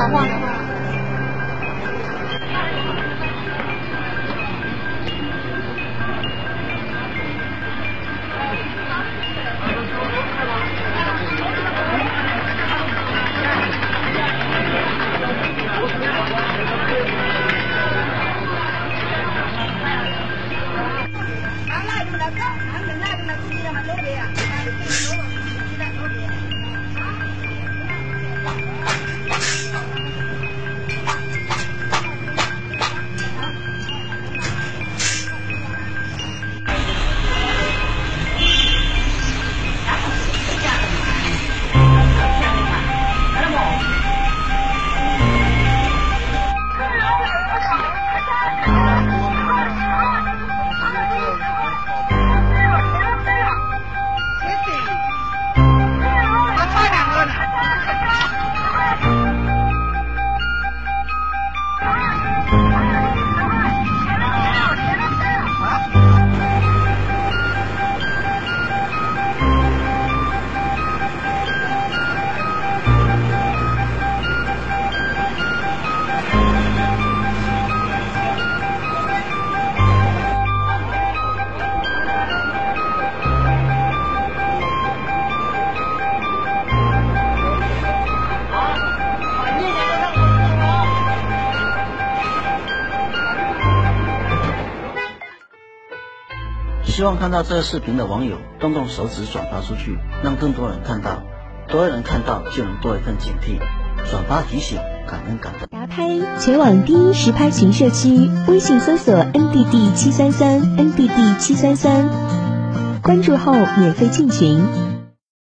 他画的吗？他那边的哥，他们那边的兄弟嘛，都比啊，比我们这边都比。希望看到这个视频的网友动动手指转发出去，让更多人看到，多人看到就能多一份警惕。转发提醒，感恩感恩。达拍全网第一实拍群社区，微信搜索 NDD 七三三 NDD 七三三，关注后免费进群。